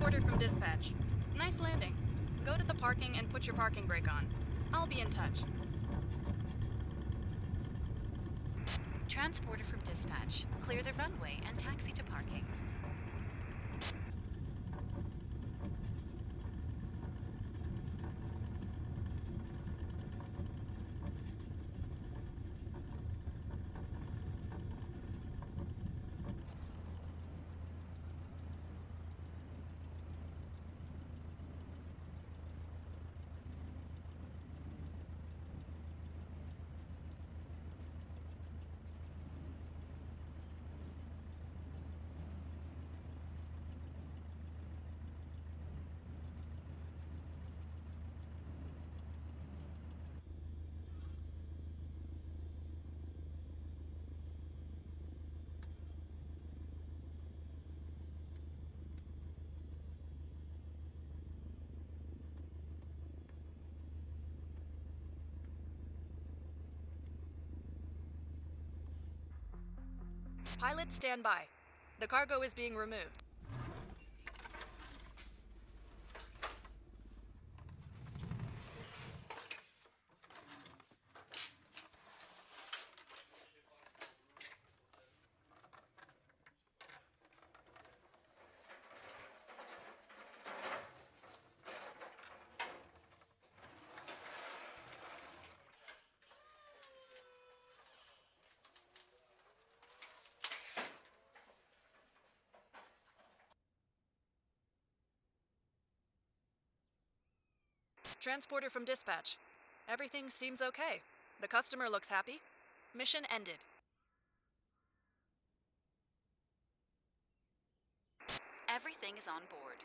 Transporter from dispatch. Nice landing. Go to the parking and put your parking brake on. I'll be in touch. Transporter from dispatch. Clear the runway and taxi to parking. Pilots stand by. The cargo is being removed. Transporter from dispatch. Everything seems okay. The customer looks happy. Mission ended. Everything is on board.